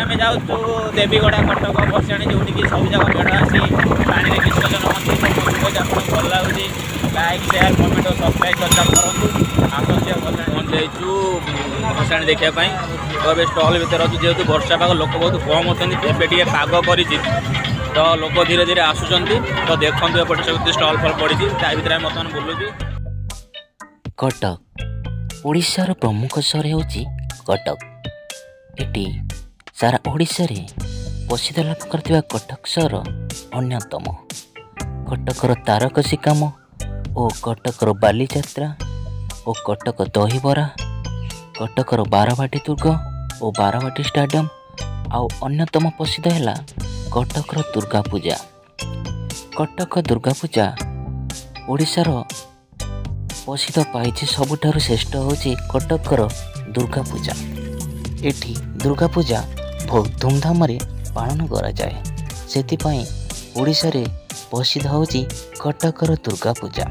ଆଜି ଆମେ ଯାଉଛୁ ଦେବୀଗଡ଼ା କଟକ ବସାଣି ଯେଉଁଠିକି ସବୁ ଯାକ ମେଢ଼ ଆସି ପାଣିରେ ବିସର୍ଜନ ହୁଅନ୍ତି ତ ଭିଡ଼ିଓ ଆପଣଙ୍କୁ ଭଲ ଲାଗୁଛି। ଲାଇକ୍ ସେୟାର କମେଣ୍ଟ ଓ ସବସ୍କ୍ରାଇବ୍ କରିତା କରନ୍ତୁ। ଆସନ୍ତୁ ବସାଣି ପହଞ୍ଚିଯାଇଛୁ ବସାଣି ଦେଖିବା ପାଇଁ। ତ ଏବେ ଷ୍ଟଲ୍ ଭିତରେ ଅଛୁ ଯେହେତୁ ବର୍ଷା ପାଗ ଲୋକ ବହୁତ କମ୍ ଅଛନ୍ତି ଏବେ ଟିକେ ପାଗ କରିଛି। ତ ଲୋକ ଧୀରେ ଧୀରେ ଆସୁଛନ୍ତି। ତ ଦେଖନ୍ତୁ ଏପଟେ ସବୁ ଷ୍ଟଲ୍ ଫଲ୍ ପଡ଼ିଛି। ତା ଭିତରେ ଆମେ ବର୍ତ୍ତମାନ ବୁଲୁଛୁ। କଟକ ଓଡ଼ିଶାର ପ୍ରମୁଖ ସହର ହେଉଛି କଟକ। ଏଠି ସାରା ଓଡ଼ିଶାରେ ପ୍ରସିଦ୍ଧ ଲାଭ କରିଥିବା କଟକ ସହର ଅନ୍ୟତମ। କଟକର ତାରକସି କାମ ଓ କଟକର ବାଲିଯାତ୍ରା ଓ କଟକ ଦହିବରା କଟକର ବାରବାଟୀ ଦୁର୍ଗ ଓ ବାରବାଟୀ ଷ୍ଟାଡ଼ିୟମ୍ ଆଉ ଅନ୍ୟତମ ପ୍ରସିଦ୍ଧ ହେଲା କଟକର ଦୁର୍ଗା ପୂଜା କଟକ ଦୁର୍ଗା ପୂଜା ଓଡ଼ିଶାର ପ୍ରସିଦ୍ଧ ପାଇଛି ସବୁଠାରୁ ଶ୍ରେଷ୍ଠ ହେଉଛି କଟକର ଦୁର୍ଗା ପୂଜା ଏଠି ଦୁର୍ଗା ପୂଜା ବହୁତ ଧୁମଧାମରେ ପାଳନ କରାଯାଏ। ସେଥିପାଇଁ ଓଡ଼ିଶାରେ ପ୍ରସିଦ୍ଧ ହେଉଛି କଟକର ଦୁର୍ଗା ପୂଜା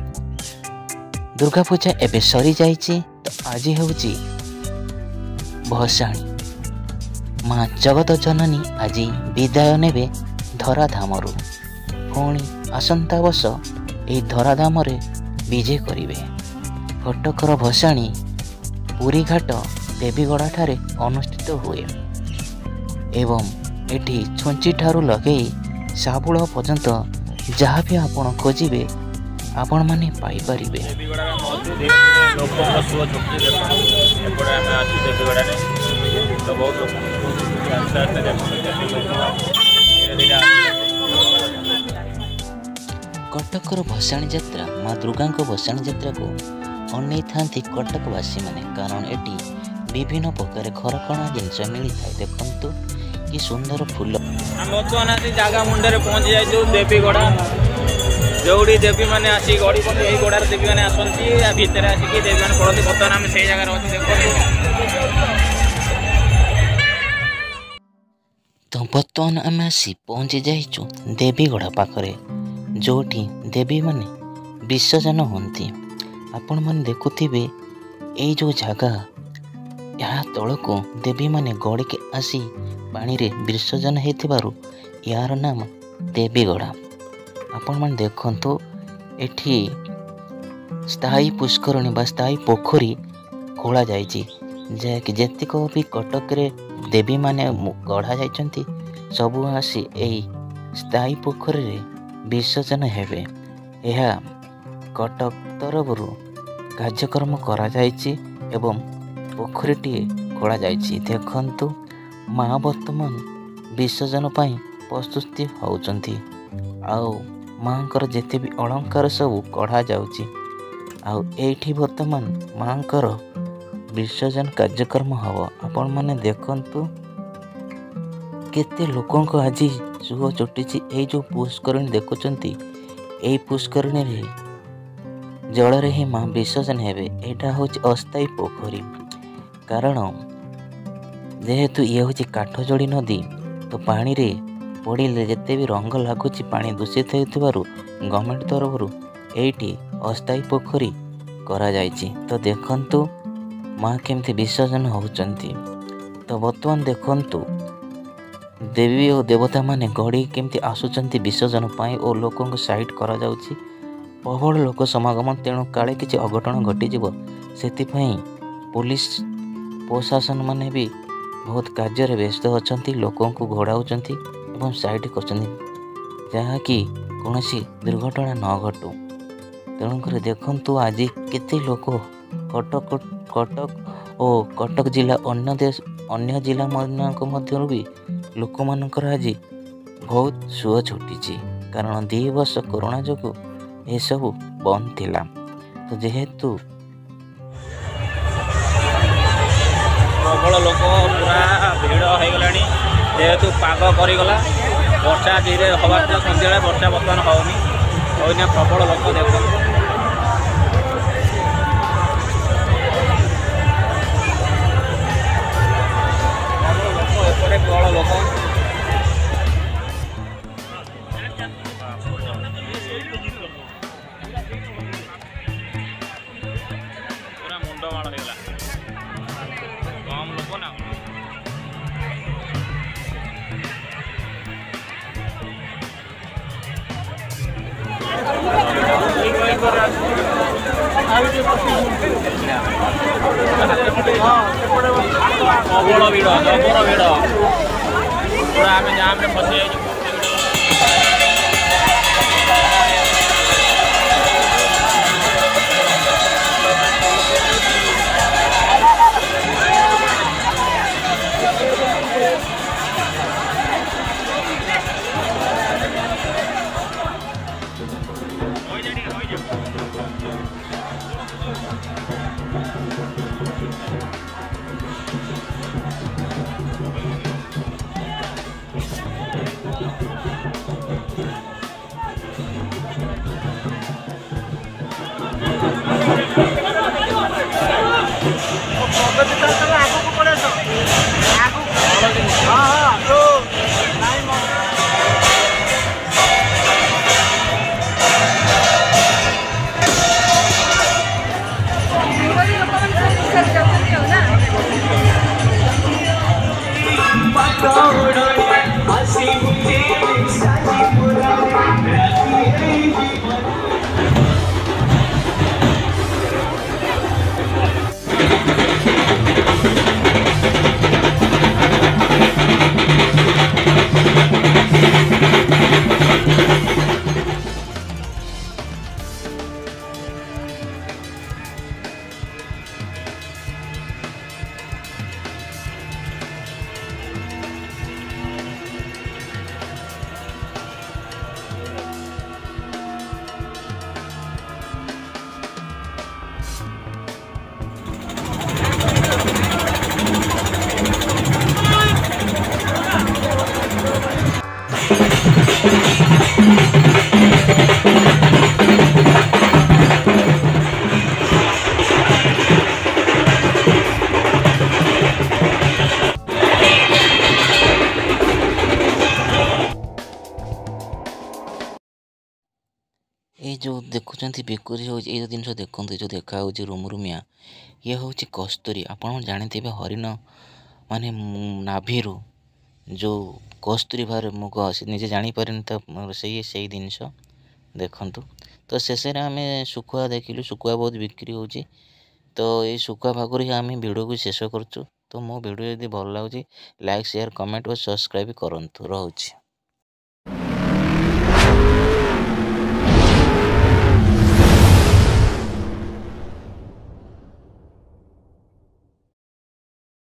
ଦୁର୍ଗା ପୂଜା ଏବେ ସରିଯାଇଛି ତ ଆଜି ହେଉଛି ଭସାଣୀ। ମା ଜଗତ ଜନନୀ ଆଜି ବିଦାୟ ନେବେ ଧରାଧାମରୁ। ପୁଣି ଆସନ୍ତା ବର୍ଷ ଏହି ଧରାଧାମରେ ବିଜେ କରିବେ। କଟକର ଭସାଣୀ ପୁରୀଘାଟ ଦେବୀଗଡ଼ାଠାରେ ଅନୁଷ୍ଠିତ ହୁଏ। ଏବଂ ଏଠି ଛୁଞ୍ଚିଠାରୁ ଲଗେଇ ଶାବୁଳ ପର୍ଯ୍ୟନ୍ତ ଯାହା ବି ଆପଣ ଖୋଜିବେ ଆପଣମାନେ ପାଇପାରିବେ। କଟକର ଭସାଣୀ ଯାତ୍ରା ମା ଦୁର୍ଗାଙ୍କ ଭସାଣୀ ଯାତ୍ରାକୁ ଅନେଇଥାନ୍ତି କଟକବାସୀମାନେ କାରଣ ଏଠି ବିଭିନ୍ନ ପ୍ରକାର ଘରକଣା ଜିନିଷ ମିଳିଥାଏ। ଦେଖନ୍ତୁ କି ସୁନ୍ଦର ଫୁଲ। ଆମେ ବର୍ତ୍ତମାନ ଆସି ଜାଗା ମୁଣ୍ଡରେ ପହଞ୍ଚି ଯାଇଛୁ ଦେବୀଗଡ଼ା ଯେଉଁଠି ଦେବୀମାନେ ଆସି ଗଡ଼ି ପଡ଼ନ୍ତି ଏଇ ଗଡ଼ାରେ ଦେବୀମାନେ ଆସନ୍ତି ଆ ଭିତରେ ଆସିକି ଦେବୀମାନେ ପଡ଼ନ୍ତି ବର୍ତ୍ତମାନ ଆମେ ସେଇ ଜାଗାରେ ଅଛୁ ଦେଖନ୍ତୁ। ତ ବର୍ତ୍ତମାନ ଆମେ ଆସି ପହଞ୍ଚି ଯାଇଛୁ ଦେବୀଗଡ଼ା ପାଖରେ ଯେଉଁଠି ଦେବୀମାନେ ବିସର୍ଜନ ହୁଅନ୍ତି। ଆପଣମାନେ ଦେଖୁଥିବେ ଏଇ ଯେଉଁ ଜାଗା ଏହା ତଳକୁ ଦେବୀମାନେ ଗଡ଼ିକି ଆସି ପାଣିରେ ବିସର୍ଜନ ହେଇଥିବାରୁ ଏହାର ନାମ ଦେବୀଗଡ଼ା। ଆପଣମାନେ ଦେଖନ୍ତୁ ଏଠି ସ୍ଥାୟୀ ପୁଷ୍କରଣୀ ବା ସ୍ଥାୟୀ ପୋଖରୀ ଖୋଳା ଯାଇଛି। ଯାହାକି ଯେତିକ ବି କଟକରେ ଦେବୀମାନେ ଗଢ଼ା ଯାଇଛନ୍ତି ସବୁ ଆସି ଏହି ସ୍ଥାୟୀ ପୋଖରୀରେ ବିସର୍ଜନ ହେବେ। ଏହା କଟକ ତରଫରୁ କାର୍ଯ୍ୟକ୍ରମ କରାଯାଇଛି ଏବଂ ପୋଖରୀଟିଏ ଖୋଳାଯାଇଛି ଦେଖନ୍ତୁ ମା ବର୍ତ୍ତମାନ ବିସର୍ଜନ ପାଇଁ ପ୍ରସ୍ତୁତି ହେଉଛନ୍ତି ଆଉ ମାଙ୍କର ଯେତେ ବି ଅଳଙ୍କାର ସବୁ କଢ଼ା ଯାଉଛି ଆଉ ଏଇଠି ବର୍ତ୍ତମାନ ମାଙ୍କର ବିସର୍ଜନ କାର୍ଯ୍ୟକ୍ରମ ହେବ। ଆପଣମାନେ ଦେଖନ୍ତୁ କେତେ ଲୋକଙ୍କ ଆଜି ସୁଅ ଚୁଟିଛି ଏଇ ଯେଉଁ ପୁଷ୍କରିଣୀ ଦେଖୁଛନ୍ତି ଏଇ ପୁଷ୍କରିଣୀରେ ଜଳରେ ହିଁ ମା ବିସର୍ଜନ ହେବେ। ଏଇଟା ହେଉଛି ଅସ୍ଥାୟୀ ପୋଖରୀ। କାରଣ ଯେହେତୁ ଇଏ ହେଉଛି କାଠଯୋଡ଼ି ନଦୀ ତ ପାଣିରେ ପଡ଼ିଲେ ଯେତେ ବି ରଙ୍ଗ ଲାଗୁଛି ପାଣି ଦୂଷିତ ହେଉଥିବାରୁ ଗଭର୍ଣ୍ଣମେଣ୍ଟ ତରଫରୁ ଏଇଠି ଅସ୍ଥାୟୀ ପୋଖରୀ କରାଯାଇଛି। ତ ଦେଖନ୍ତୁ ମା କେମିତି ବିସର୍ଜନ ହେଉଛନ୍ତି। ତ ବର୍ତ୍ତମାନ ଦେଖନ୍ତୁ ଦେବୀ ଓ ଦେବତାମାନେ ଗଡ଼ି କେମିତି ଆସୁଛନ୍ତି ବିସର୍ଜନ ପାଇଁ ଓ ଲୋକଙ୍କୁ ସାଇଟ୍ କରାଯାଉଛି। ପ୍ରବଳ ଲୋକ ସମାଗମ ତେଣୁ କାଳେ କିଛି ଅଘଟଣ ଘଟିଯିବ। ସେଥିପାଇଁ ପୋଲିସ ପ୍ରଶାସନ ମାନେ ବି ବହୁତ କାର୍ଯ୍ୟରେ ବ୍ୟସ୍ତ ଅଛନ୍ତି ଲୋକଙ୍କୁ ଘୋଡ଼ାଉଛନ୍ତି ଏବଂ ସାଇଟ୍ କରୁଛନ୍ତି। ଯାହାକି କୌଣସି ଦୁର୍ଘଟଣା ନ ଘଟୁ। ତେଣୁକରି ଦେଖନ୍ତୁ ଆଜି କେତେ ଲୋକ କଟକ କଟକ ଓ କଟକ ଜିଲ୍ଲା ଅନ୍ୟ ଦେଶ ଅନ୍ୟ ଜିଲ୍ଲାମାନଙ୍କ ମଧ୍ୟରୁ ବି ଲୋକମାନଙ୍କର ଆଜି ବହୁତ ସୁଅ ଛୁଟିଛି। କାରଣ ଦୁଇ ବର୍ଷ କରୋନା ଯୋଗୁଁ ଏସବୁ ବନ୍ଦ ଥିଲା। ତ ଯେହେତୁ ପ୍ରବଳ ଲୋକ ପୁରା ଭିଡ଼ ହେଇଗଲାଣି। ଯେହେତୁ ପାଗ କରିଗଲା ବର୍ଷା ଧୀରେ ହେବାର ଥିଲା ସନ୍ଧ୍ୟାବେଳେ ବର୍ଷା ବର୍ତ୍ତମାନ ହେଉନି। ହେଉନି ପ୍ରବଳ ଲୋକ ଦେଖନ୍ତୁ। બોલો વીડો બોલો વીડો આપણે Let's go. Gracias. ଯେଉଁ ଦେଖୁଛନ୍ତି ବିକ୍ରି ହେଉଛି ଏଇ ଯେଉଁ ଜିନିଷ ଦେଖନ୍ତୁ ଏ ଯେଉଁ ଦେଖାହେଉଛି ରୁମରୁମିଆ ଇଏ ହେଉଛି କସ୍ତୁରୀ ଆପଣ ଜାଣିଥିବେ ହରିଣ ମାନେ ନାଭିରୁ ଯେଉଁ କସ୍ତୁରୀ ବାହାରେ ମୁଗ ସେ ନିଜେ ଜାଣିପାରେନି ତ ସେଇ ସେଇ ଜିନିଷ ଦେଖନ୍ତୁ ତ ଶେଷରେ ଆମେ ଶୁଖୁଆ ଦେଖିଲୁ ଶୁଖୁଆ ବହୁତ ବିକ୍ରି ହେଉଛି ତ ଏଇ ଶୁଖୁଆ ଭାଗରୁ ହିଁ ଆମେ ଭିଡ଼ିଓକୁ ଶେଷ କରୁଛୁ ତ ମୋ ଭିଡ଼ିଓ ଯଦି ଭଲ ଲାଗୁଛି ଲାଇକ୍ ସେୟାର କମେଣ୍ଟ ଓ ସବସ୍କ୍ରାଇବ୍ କରନ୍ତୁ ରହୁଛି